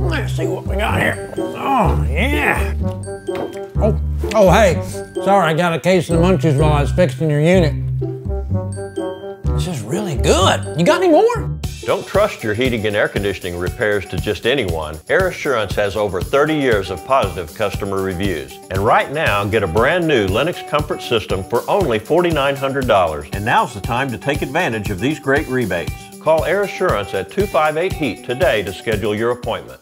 Let's see what we got here. Oh, yeah. Oh, oh, hey. Sorry, I got a case of the munchies while I was fixing your unit. This is really good. You got any more? Don't trust your heating and air conditioning repairs to just anyone. Air Assurance has over 30 years of positive customer reviews. And right now, get a brand new Lennox Comfort System for only $4,900. And now's the time to take advantage of these great rebates. Call Air Assurance at 258 Heat today to schedule your appointment.